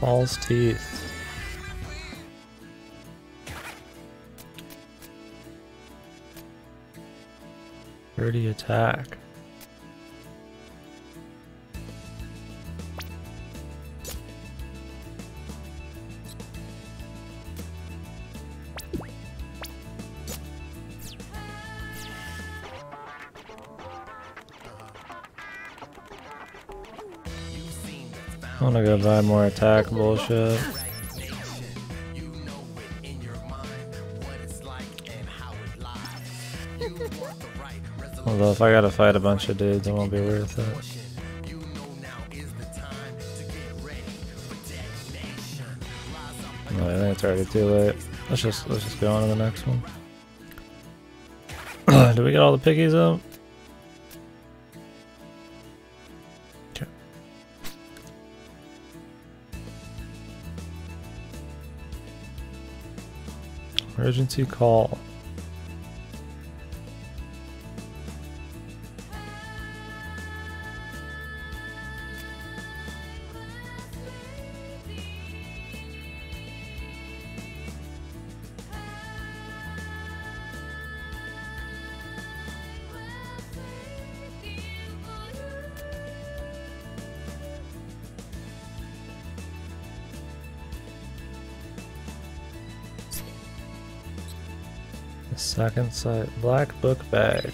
False teeth. Thirty attack. I wanna go buy more attack bullshit. Although if I gotta fight a bunch of dudes, it won't be worth it. I think it's already too late. Let's just let's just go on to the next one. Do we get all the piggies out? Emergency call. Second site, black book bag.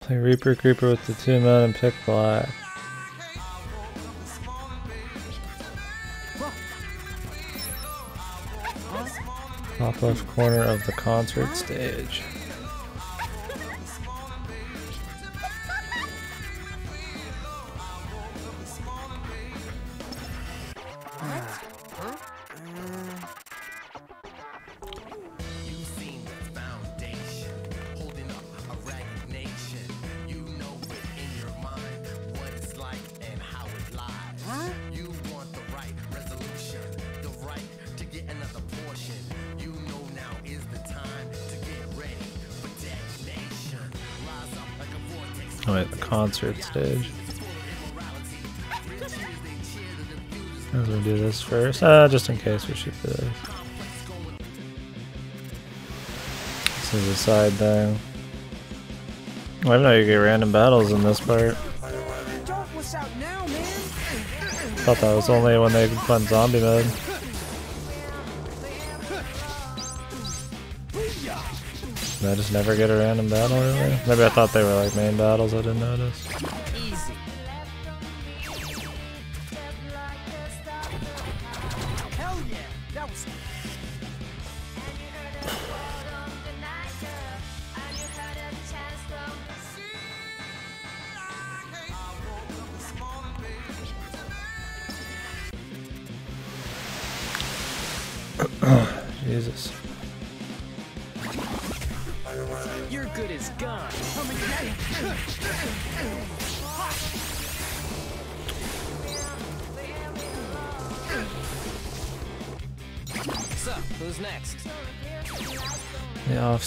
Play Reaper Creeper with the two men and pick black. Top left corner of the concert stage. Stage. I'm gonna do this first, uh, just in case we do this. This is a side thing. I didn't know you get random battles in this part. Thought that was only when they went zombie mode. I just never get a random battle really? Maybe I thought they were like main battles, I didn't notice.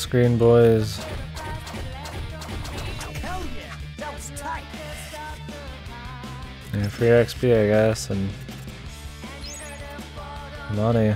The off-screen boys. Yeah, free XP I guess, and money.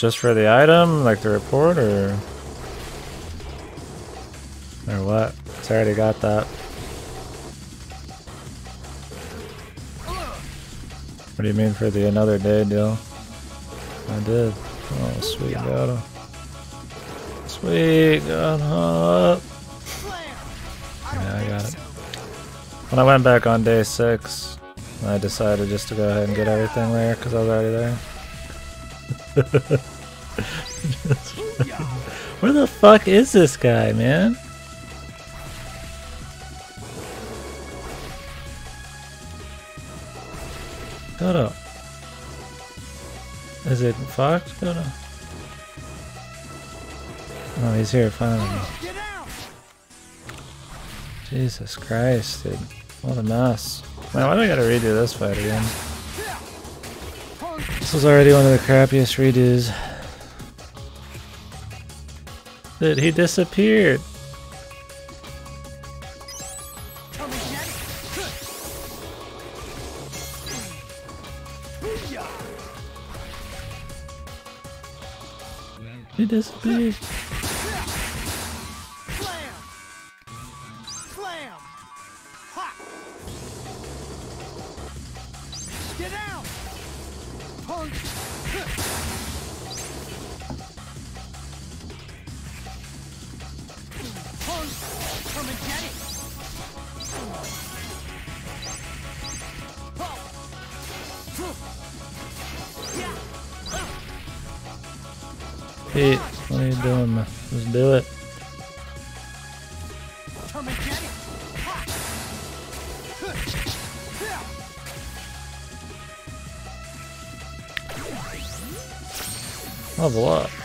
Just for the item, like the report, or or what? It's already got that. What do you mean for the another day deal? I did. Oh, sweet God. Sweet God. Yeah, I got it. When I went back on day six, I decided just to go ahead and get everything there because I was already there. Where the fuck is this guy, man? Dodo. Is it fucked, Dodo? Oh, he's here finally. Jesus Christ, dude. What a mess. Man, why do I gotta redo this fight again? This was already one of the crappiest redos. Dude, he disappeared. Level up.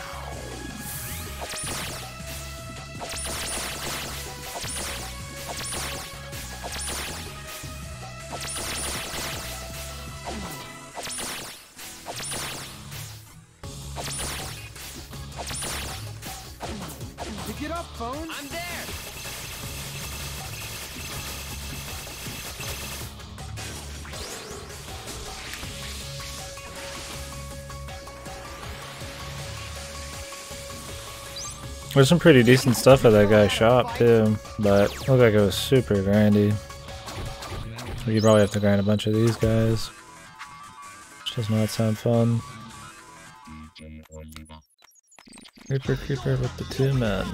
There's some pretty decent stuff at that guy's shop too, but looked like it was super grindy. You probably have to grind a bunch of these guys. Which does not sound fun. Creeper creeper with the two men.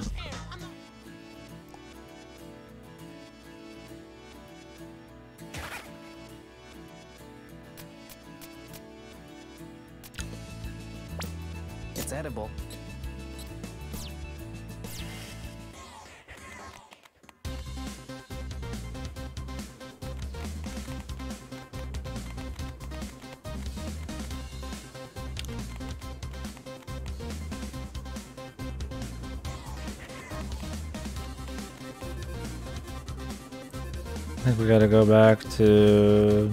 I think we gotta go back to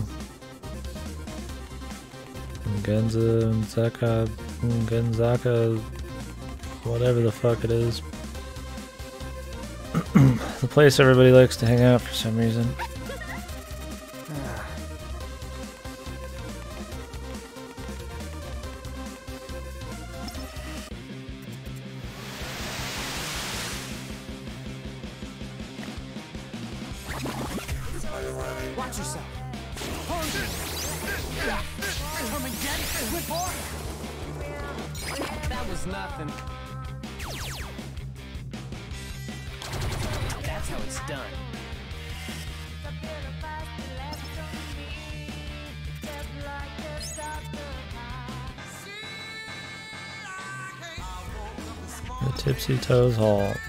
Genza, Zaka, Genzaka, whatever the fuck it is. the place everybody likes to hang out for some reason. Tipsy Toes Hall.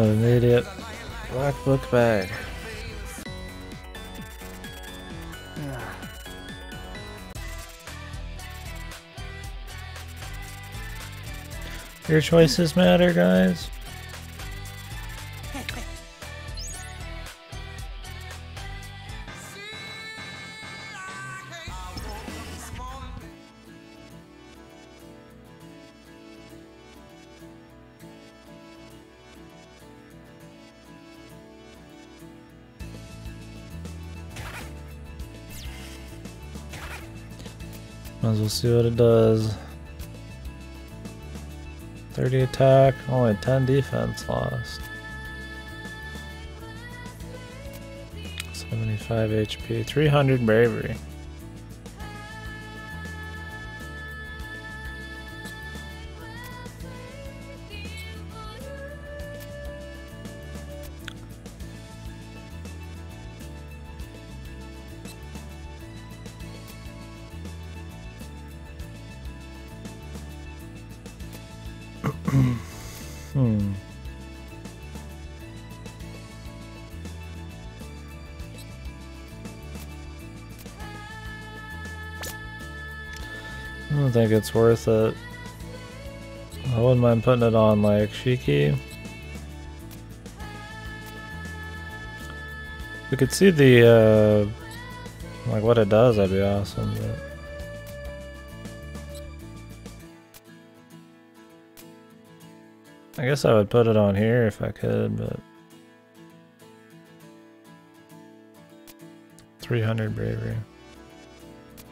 An idiot. black book bag. Your choices matter, guys. Might as well see what it does. 30 attack, only 10 defense lost. 75 HP, 300 bravery. It's worth it. I wouldn't mind putting it on like Shiki. We could see the uh like what it does, that'd be awesome. But... I guess I would put it on here if I could, but 300 bravery.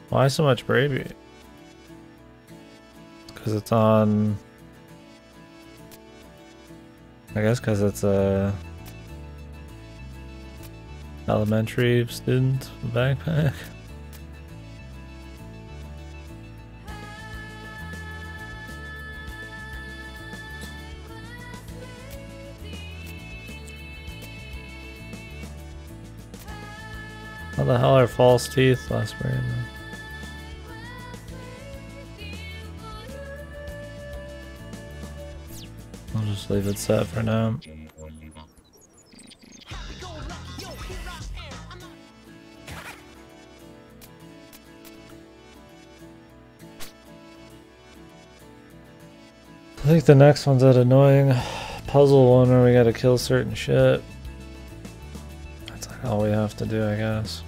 Why so much bravery? Because it's on. I guess because it's a elementary student backpack. How the hell are false teeth last brand? Just leave it set for now. I think the next one's that annoying puzzle one where we gotta kill certain shit. That's like all we have to do, I guess.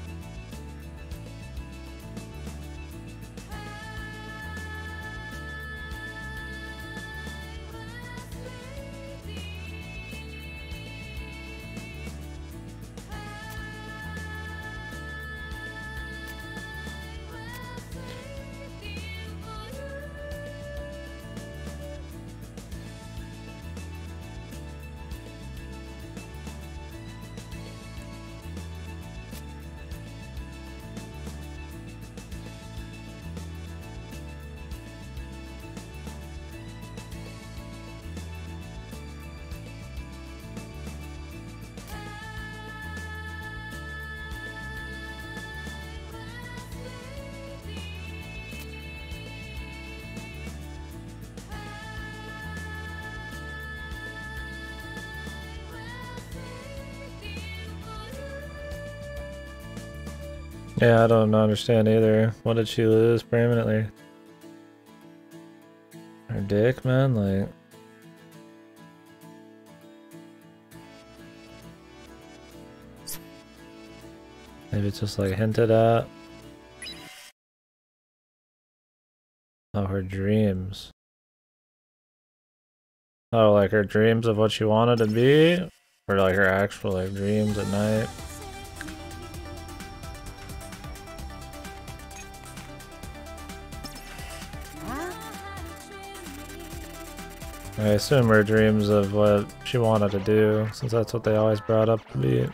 Yeah, I don't understand either. What did she lose permanently? Her dick, man? Like. Maybe it's just like hinted at. Oh, her dreams. Oh, like her dreams of what she wanted to be? Or like her actual like dreams at night? I assume her dreams of what she wanted to do, since that's what they always brought up to be.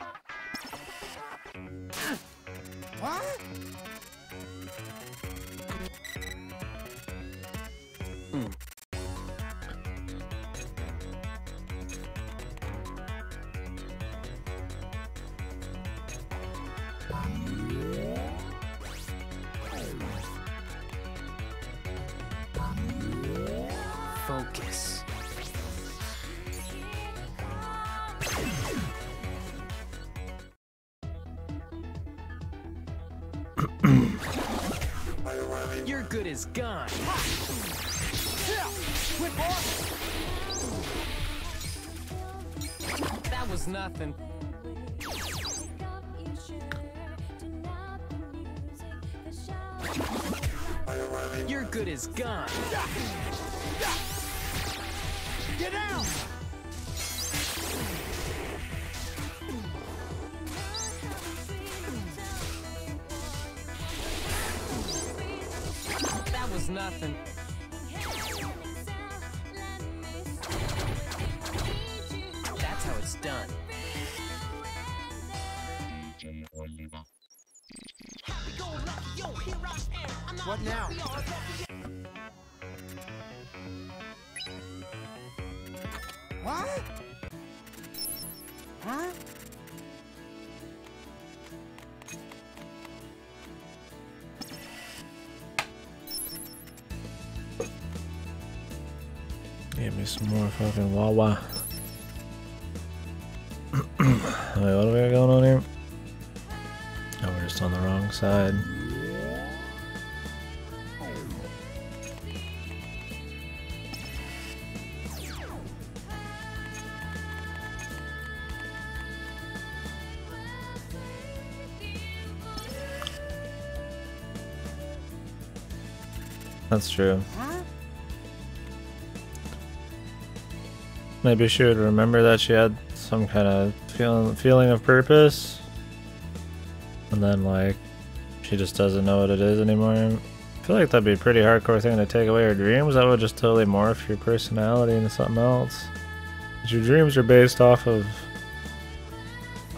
You're good as gone. That was nothing. You're good as gone. Get out! Give me some more fucking Wawa. Wait, what do we got going on here? Oh, we're just on the wrong side. That's true. Maybe she would remember that she had some kind of feeling feeling of purpose, and then like she just doesn't know what it is anymore. I feel like that'd be a pretty hardcore thing to take away her dreams. That would just totally morph your personality into something else. 'Cause Your dreams are based off of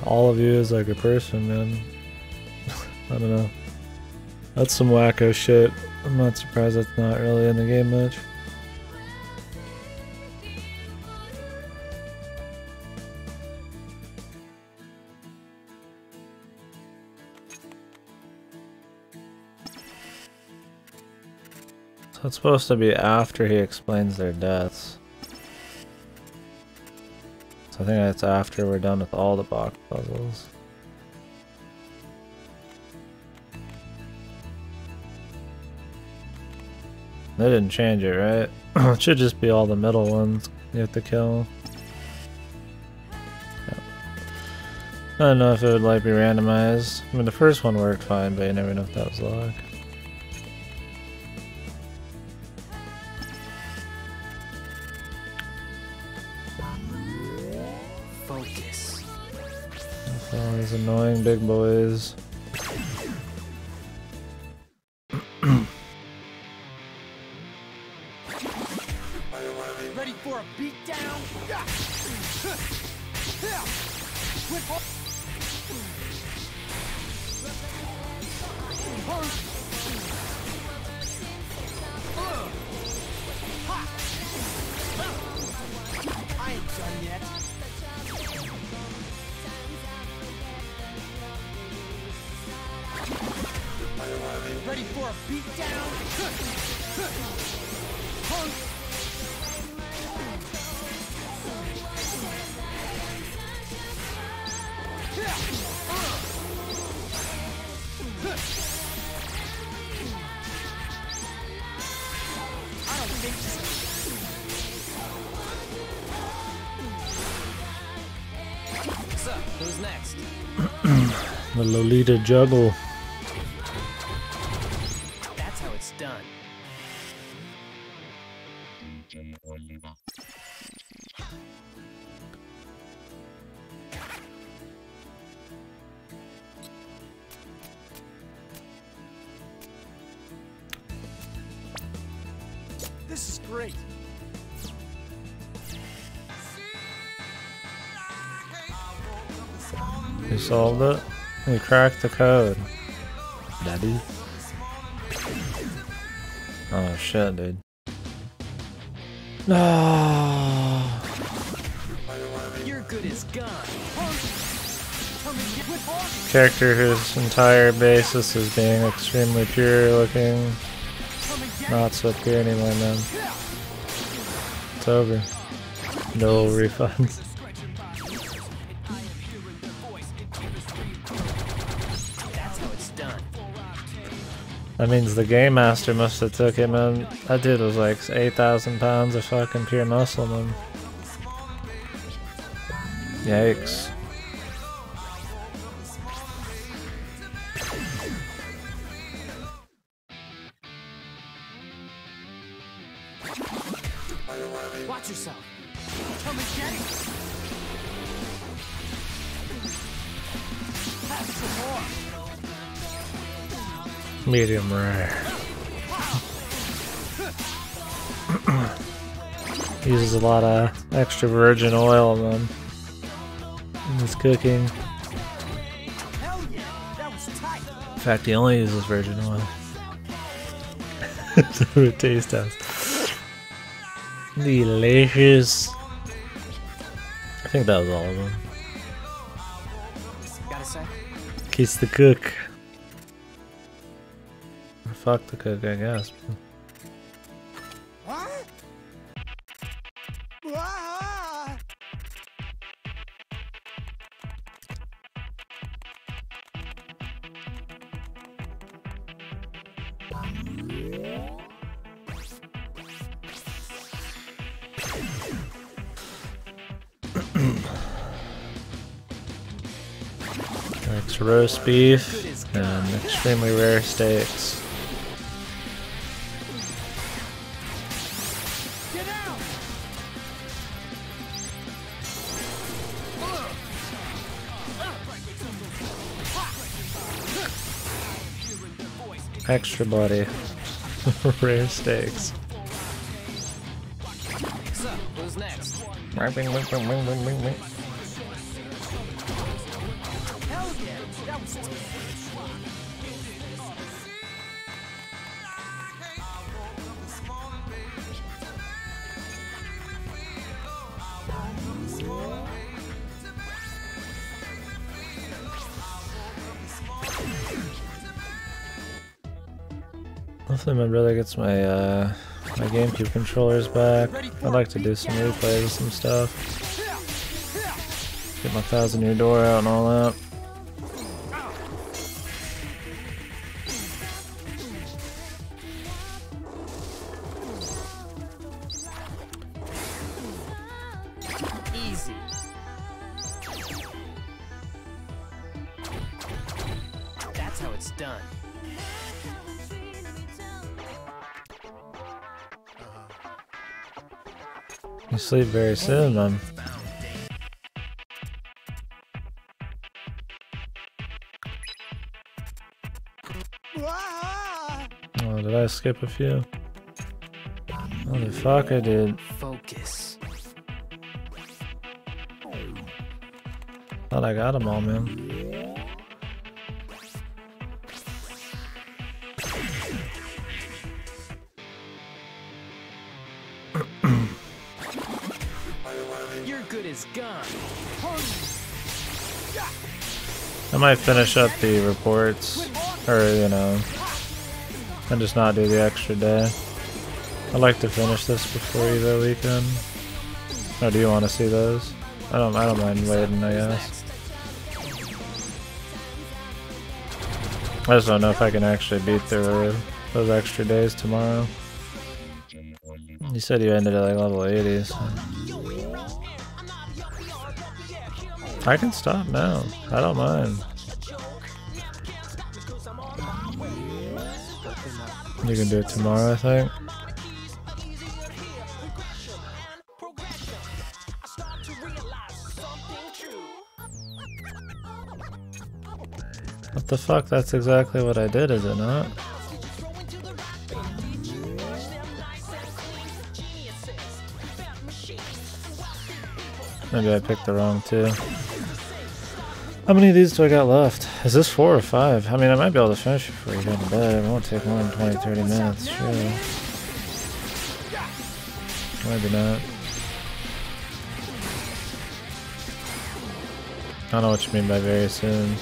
all of you as like a person, man. I don't know. That's some wacko shit. I'm not surprised that's not really in the game much. So it's supposed to be after he explains their deaths. So I think that's after we're done with all the box puzzles. They didn't change it, right? it should just be all the middle ones you have to kill. I don't know if it would like be randomized. I mean, the first one worked fine, but you never know if that was luck. Focus. All these annoying big boys. A beatdown? Punk. Who's next? The Lolita juggle. We cracked the code. Daddy. Oh shit, dude. No. You're good as gone. Come and get with ball. Character whose entire basis is being extremely pure looking. Come and get Not so pure anymore, man. It's over. No refunds. That means the game master must have took him in. That dude was like 8,000 pounds of fucking pure muscle, man. Yikes. Medium rare. Uses a lot of extra virgin oil. In his cooking. Hell yeah, that was tight. In fact, he only uses virgin oil. so it taste test. Delicious. I think that was all of them. Kiss the cook. Fuck the cook, I guess. Roast beef and extremely rare steaks. Extra body. rare steaks. So, who's next? Gets my uh my GameCube controllers back. I'd like to do some replays of some stuff. Get my thousand year door out and all that. That's how it's done. You sleep very soon, man. Ah! Oh, did I skip a few? Oh, the fuck, I did. Focus. Thought I got them all, man. I might finish up the reports, or you know, and just not do the extra day. I'd like to finish this before Evo weekend. Or do you want to see those? I don't. I don't mind waiting. I guess. I just don't know if I can actually beat through those extra days tomorrow. You said you ended at like level 80, so. I can stop now. I don't mind. You can do it tomorrow, I think. What the fuck? That's exactly what I did, is it not? Maybe I picked the wrong two. How many of these do I got left? Is this four or five? I mean, I might be able to finish before you go to bed. It won't take more than 20, 30 minutes, sure. Maybe not. I don't know what you mean by very soon.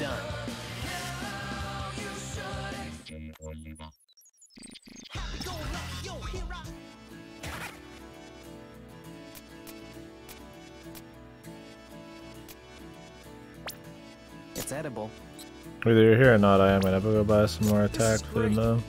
Done. It's edible. Whether you're here or not, I am gonna go buy some more attack food though.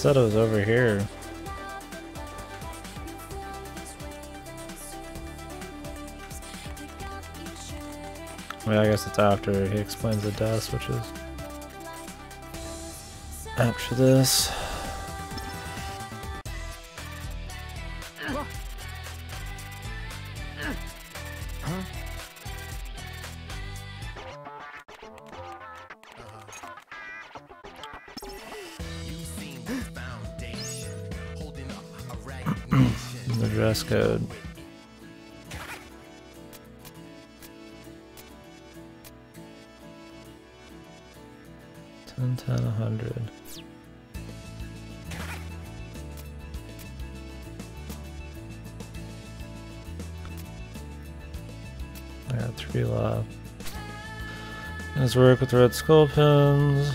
Said it was over here. Well, I guess it's after he explains the dust, which is after this. The dress code. Ten, ten, a hundred. I got three left. Let's work with red skull pins.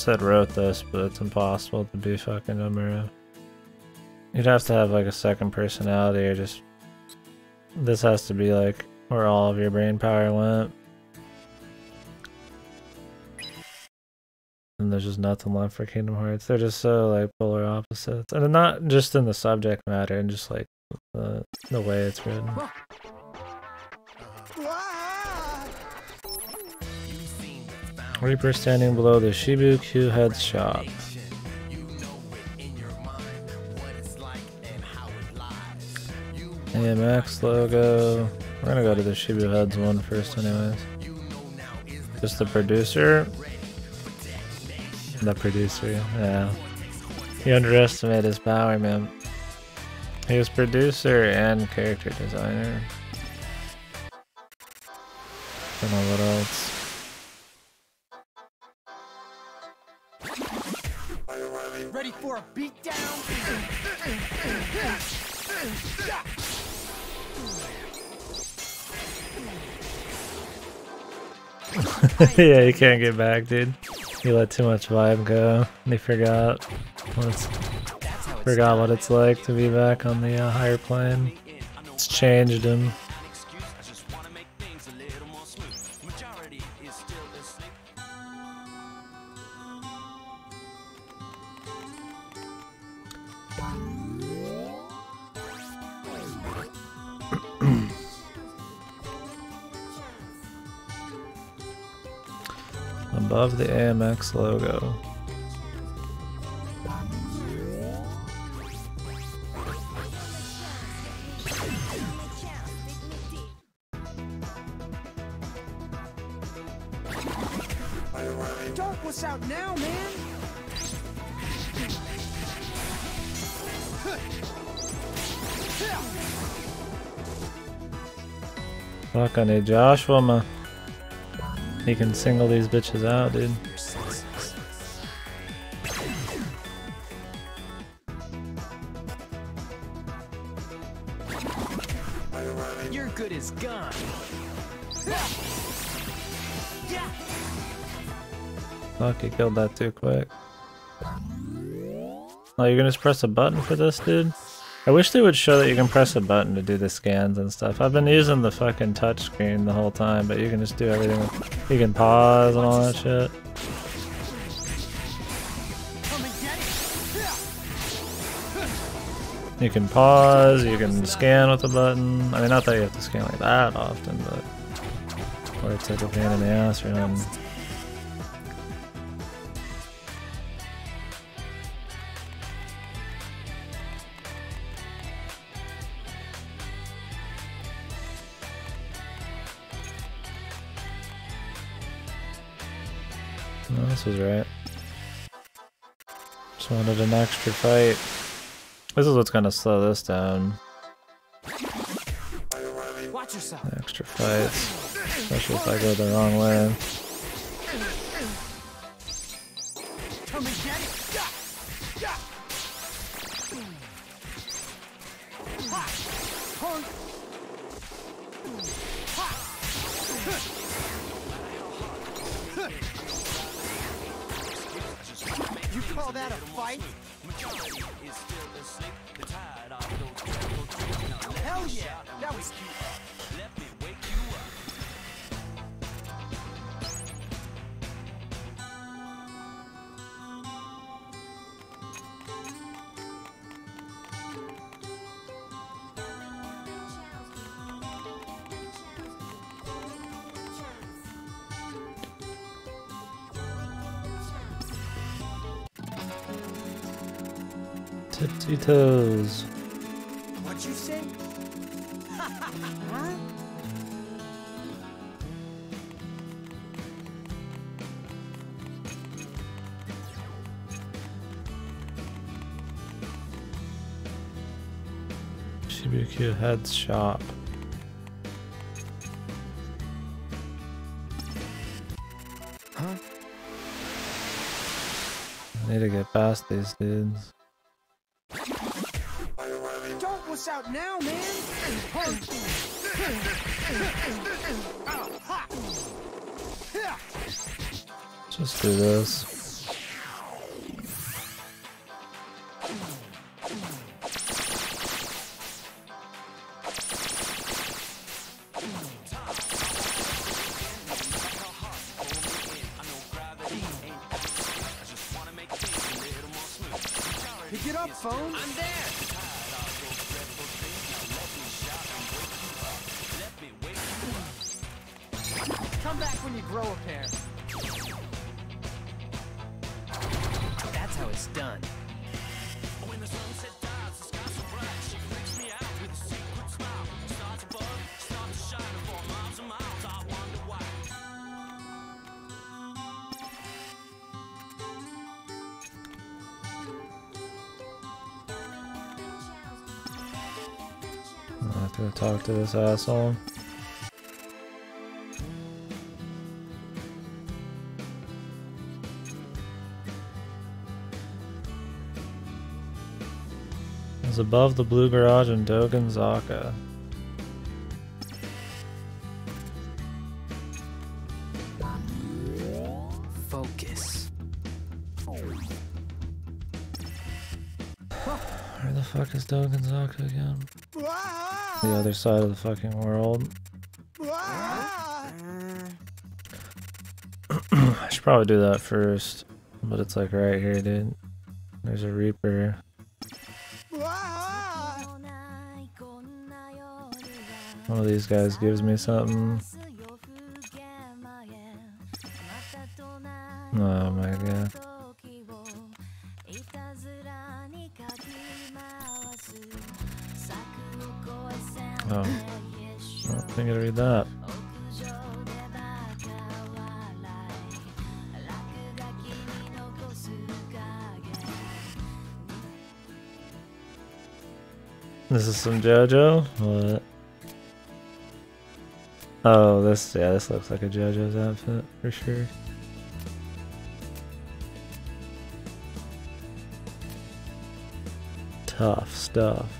Said wrote this, but it's impossible to be fucking Nomura. You'd have to have like a second personality or just. This has to be like where all of your brain power went. And there's just nothing left for Kingdom Hearts. They're just so like polar opposites. And not just in the subject matter and just like the, the way it's written. Reaper standing below the Shibu Q Head shop. AMX logo. We're gonna go to the Shibu Heads one first, anyways. Just the producer. The producer, yeah. You underestimate his power, man. He was producer and character designer. Don't know what else. A beatdown? yeah, you can't get back, dude. You let too much vibe go. They forgot. What it's, forgot what it's like to be back on the uh, higher plane. It's changed him. Above the AMX logo. Dark, what's out now, man? Fuck, I need Joshua, ma. He can single these bitches out, dude. Your good is gone. Fuck, he killed that too quick. Oh, you're gonna just press a button for this, dude? I wish they would show that you can press a button to do the scans and stuff. I've been using the fucking touchscreen the whole time, but you can just do everything. You can pause and all that shit. You can pause, you can scan with the button. I mean, not that you have to scan like that often, but... Or it's like a pain in the ass or. This was right. Just wanted an extra fight. This is what's gonna slow this down. Watch yourself. Extra fights. Especially if I go the wrong way. Tipsy toes. What you say? huh? Shibuku Head's shop. Huh? I need to get past these dudes. Do this. Pick it up, phone. I'm there. Come back when you grow a pair. It's done. I have to go talk to this asshole. Above the blue garage in Dogenzaka. Focus. Where the fuck is Dogenzaka again? Ah, The other side of the fucking world. I should probably do that first. But it's like right here, dude. There's a Reaper. One of these guys gives me something. Oh my god. Oh. I don't think I read that. This is some JoJo? What? Oh, this yeah, this looks like a JoJo's outfit for sure. Tough stuff.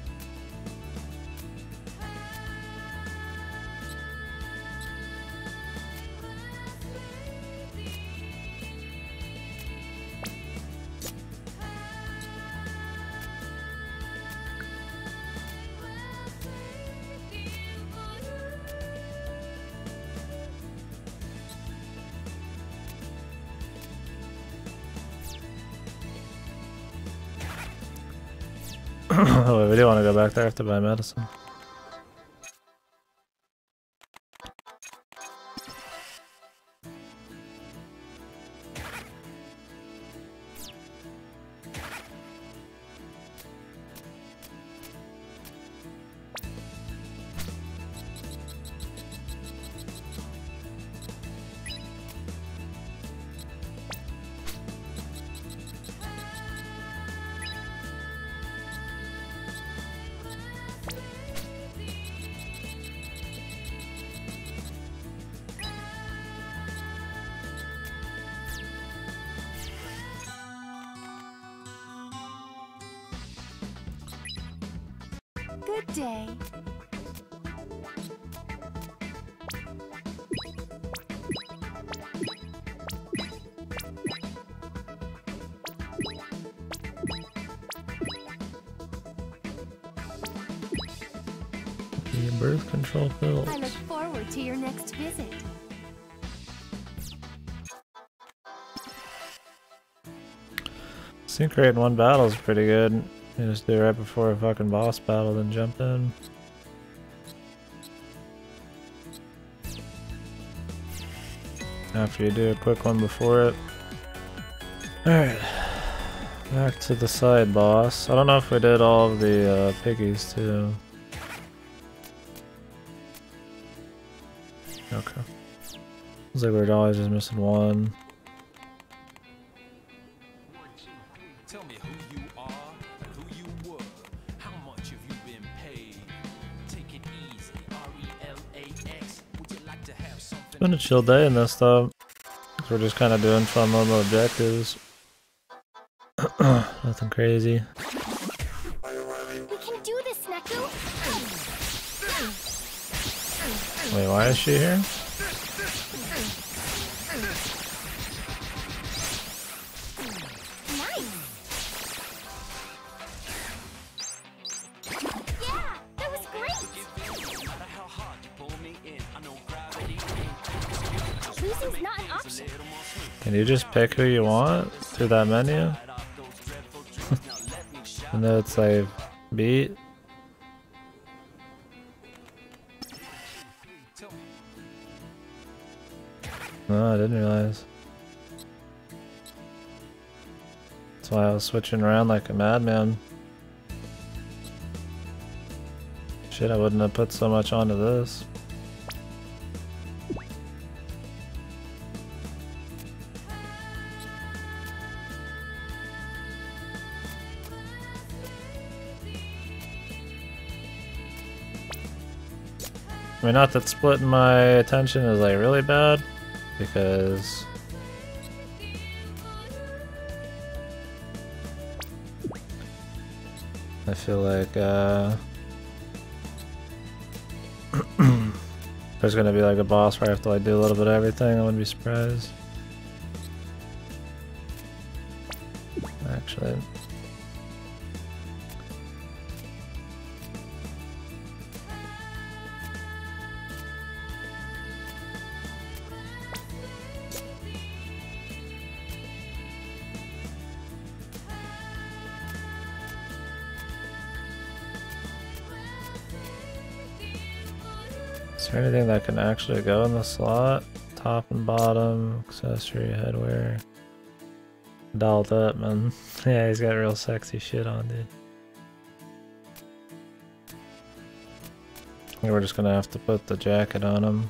I have to buy medicine. Day. The birth control pills. I look forward to your next visit. Sync rate in one battle is pretty good. You just do it right before a fucking boss battle, then jump in. After you do a quick one before it. Alright. Back to the side boss. I don't know if we did all of the uh, piggies too. Okay. Looks like we're always just missing one. Been a chill day in this though. We're just kind of doing fun little objectives. Nothing crazy. We can do this, Neku. Wait, why is she here? You just pick who you want through that menu? and then it's like beat. No, I didn't realize. That's why I was switching around like a madman. Shit, I wouldn't have put so much onto this. I mean, not that splitting my attention is like really bad, because I feel like uh, there's gonna be like a boss where I have to like do a little bit of everything. I wouldn't be surprised. Actually. Actually go in the slot? Top and bottom, accessory, headwear. Dolled up, man. yeah, he's got real sexy shit on, dude. We're just gonna have to put the jacket on him.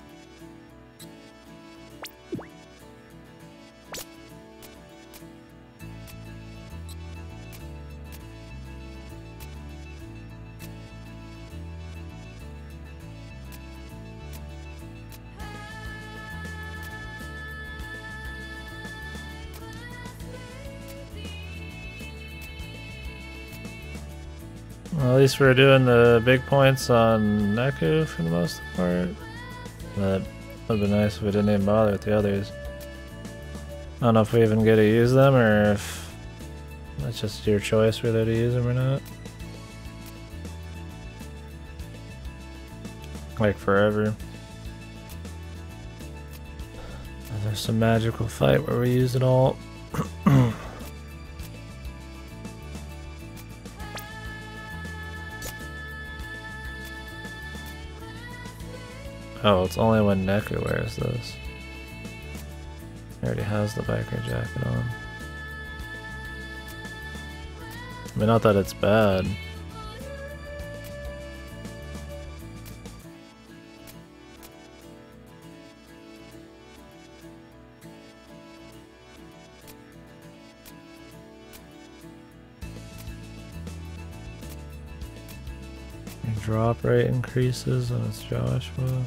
Well, at least we're doing the big points on Neku for the most part. But would be nice if we didn't even bother with the others. I don't know if we even get to use them or if that's just your choice whether to use them or not. Like forever. There's some magical fight where we use it all. Oh, it's only when Neku wears this. He already has the biker jacket on. I mean, not that it's bad. Drop rate increases when it's Joshua.